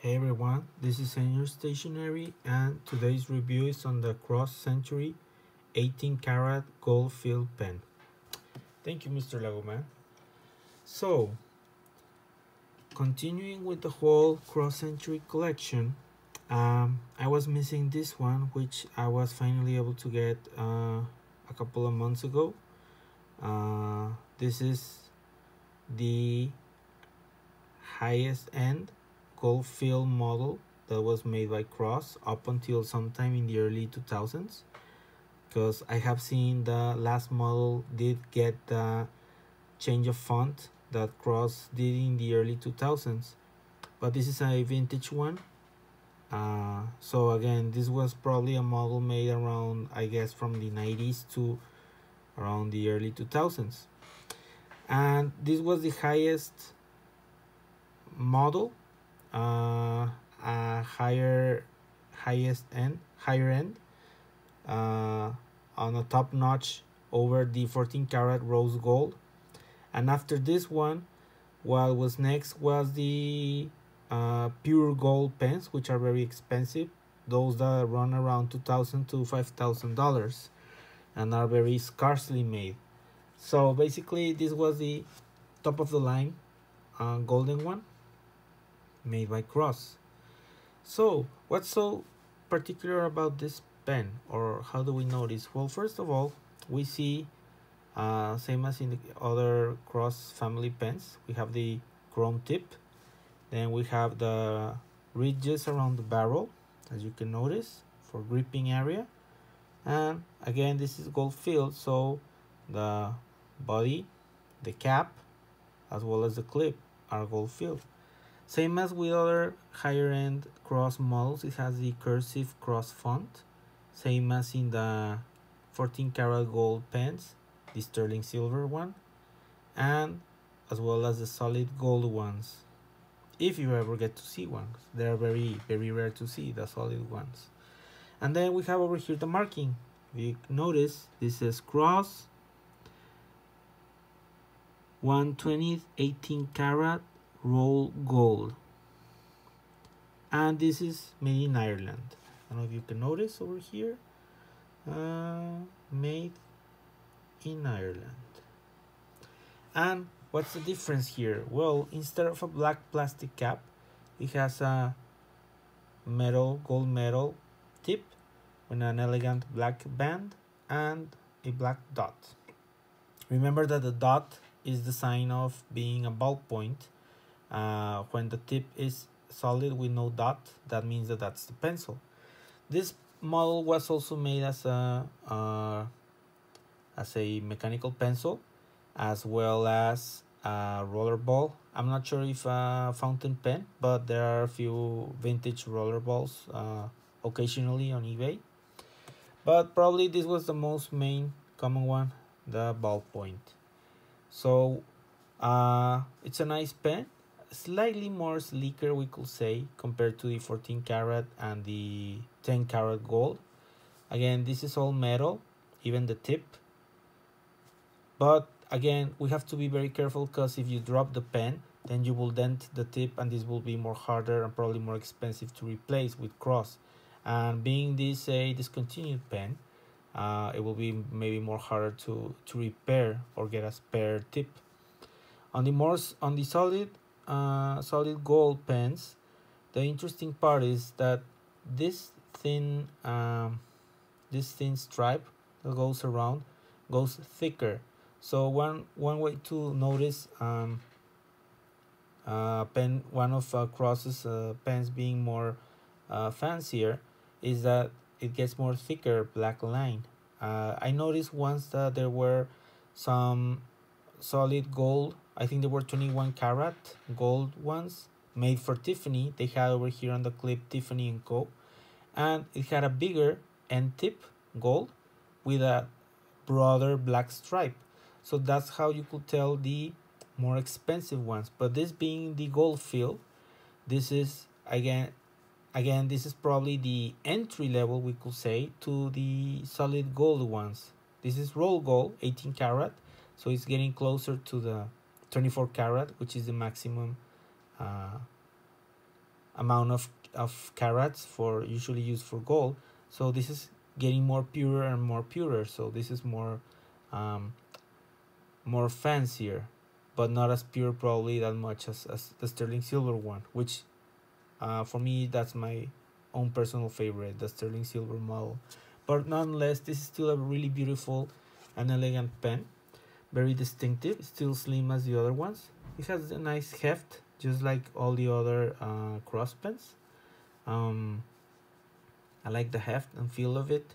Hey everyone, this is Señor Stationery and today's review is on the Cross Century 18 karat gold filled pen. Thank you Mr. Lagoman. So, continuing with the whole Cross Century collection, um, I was missing this one which I was finally able to get uh, a couple of months ago. Uh, this is the highest end gold fill model that was made by Cross up until sometime in the early 2000s because I have seen the last model did get the change of font that Cross did in the early 2000s but this is a vintage one. Uh, so again this was probably a model made around I guess from the 90s to around the early 2000s and this was the highest model uh, a higher highest end higher end uh, on a top notch over the 14 karat rose gold. And after this one what was next was the uh, pure gold pens which are very expensive. Those that run around 2000 to 5000 dollars and are very scarcely made. So basically this was the top of the line uh, golden one made by Cross. So what's so particular about this pen or how do we notice? Well, first of all, we see uh, same as in the other Cross family pens, we have the chrome tip. Then we have the ridges around the barrel, as you can notice, for gripping area. And again, this is gold filled, so the body, the cap, as well as the clip are gold filled. Same as with other higher end cross models, it has the cursive cross font. Same as in the 14 karat gold pens, the sterling silver one. And as well as the solid gold ones. If you ever get to see one, they are very, very rare to see, the solid ones. And then we have over here the marking. You notice, this says cross 120th 18 karat roll gold. And this is made in Ireland. I don't know if you can notice over here. Uh, made in Ireland. And what's the difference here? Well instead of a black plastic cap it has a metal gold metal tip with an elegant black band and a black dot. Remember that the dot is the sign of being a ballpoint uh, when the tip is solid with no dot that means that that's the pencil. This model was also made as a uh, as a mechanical pencil as well as a roller ball. I'm not sure if a fountain pen but there are a few vintage roller balls uh, occasionally on ebay. But probably this was the most main common one the ballpoint. So uh, it's a nice pen slightly more sleeker we could say compared to the 14 karat and the 10 karat gold. Again this is all metal even the tip. But again we have to be very careful because if you drop the pen then you will dent the tip and this will be more harder and probably more expensive to replace with cross. And being this a discontinued pen uh, it will be maybe more harder to to repair or get a spare tip. On the more on the solid uh, solid gold pens, the interesting part is that this thin um, this thin stripe that goes around goes thicker. So one one way to notice um, uh, pen one of uh, Cross's uh, pens being more uh, fancier is that it gets more thicker black line. Uh, I noticed once that there were some solid gold I think they were 21 karat gold ones made for Tiffany. They had over here on the clip Tiffany and Co. And it had a bigger end tip gold with a broader black stripe. So that's how you could tell the more expensive ones. But this being the gold fill, this is again again this is probably the entry level we could say to the solid gold ones. This is roll gold 18 karat so it's getting closer to the 24 karat which is the maximum uh, amount of of carats for usually used for gold. So this is getting more purer and more purer. So this is more um, more fancier but not as pure probably that much as, as the sterling silver one which uh, for me that's my own personal favorite the sterling silver model. But nonetheless this is still a really beautiful and elegant pen very distinctive still slim as the other ones. It has a nice heft just like all the other uh, cross pens. Um, I like the heft and feel of it.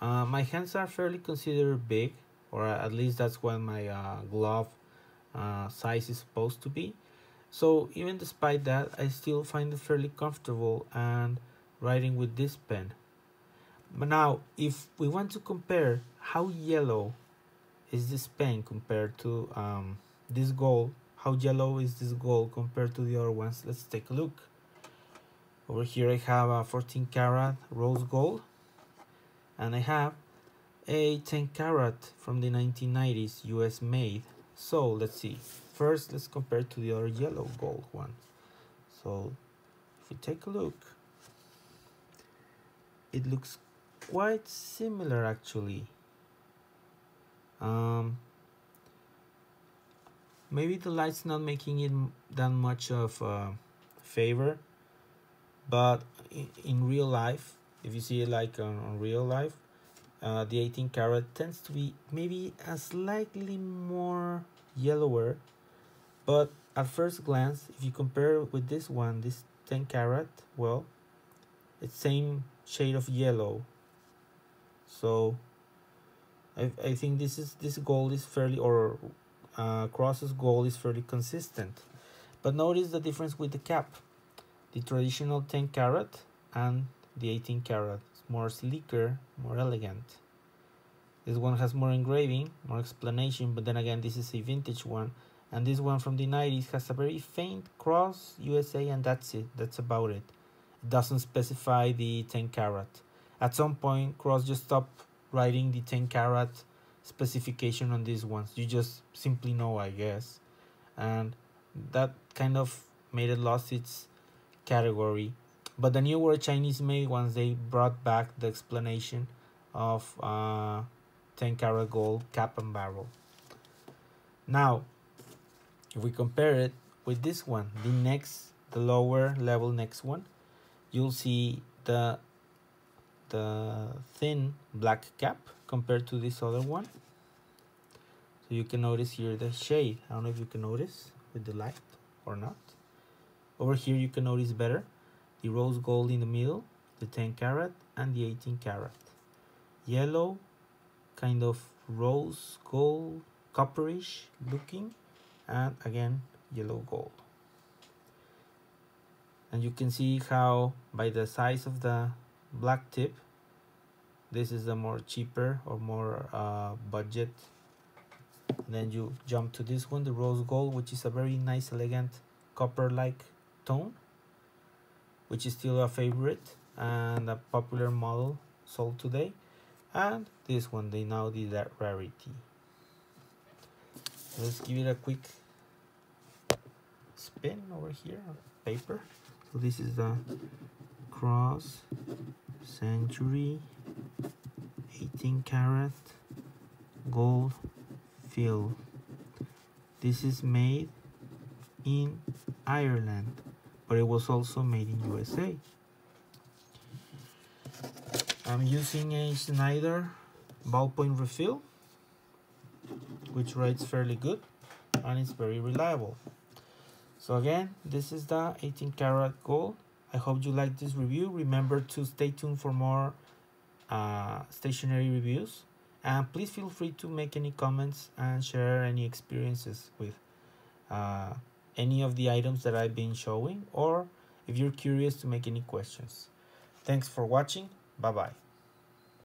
Uh, my hands are fairly considered big or at least that's what my uh, glove uh, size is supposed to be. So even despite that I still find it fairly comfortable and writing with this pen. But now if we want to compare how yellow is this pen compared to um, this gold how yellow is this gold compared to the other ones? Let's take a look. Over here I have a 14 karat rose gold and I have a 10 karat from the 1990s US made. So let's see. First let's compare to the other yellow gold one. So if we take a look it looks quite similar actually um, maybe the light's not making it that much of a favor but in, in real life if you see it like on, on real life uh, the 18 karat tends to be maybe a slightly more yellower but at first glance if you compare with this one this 10 karat well it's same shade of yellow. So I, I think this is this gold is fairly or uh, Cross's gold is fairly consistent. But notice the difference with the cap. The traditional 10 karat and the 18 karat is more sleeker more elegant. This one has more engraving more explanation but then again this is a vintage one. And this one from the 90s has a very faint cross USA and that's it. That's about it. It doesn't specify the 10 karat at some point cross just stopped writing the 10 karat specification on these ones. You just simply know i guess. And that kind of made it lost its category. But the newer chinese made ones they brought back the explanation of uh, 10 karat gold cap and barrel. Now if we compare it with this one the next the lower level next one you'll see the the thin black cap compared to this other one. So you can notice here the shade. I don't know if you can notice with the light or not. Over here you can notice better the rose gold in the middle the 10 carat and the 18 carat. yellow kind of rose gold copperish looking and again yellow gold. And you can see how by the size of the black tip this is the more cheaper or more uh, budget then you jump to this one the rose gold which is a very nice elegant copper like tone which is still a favorite and a popular model sold today. And this one they now did that rarity. Let's give it a quick spin over here paper. So this is the cross century 18 karat gold fill this is made in Ireland but it was also made in USA I'm using a Schneider ballpoint refill which writes fairly good and it's very reliable. So again this is the 18 karat gold. I hope you like this review. Remember to stay tuned for more uh, stationery reviews and please feel free to make any comments and share any experiences with uh, any of the items that I've been showing or if you're curious to make any questions. Thanks for watching. Bye bye.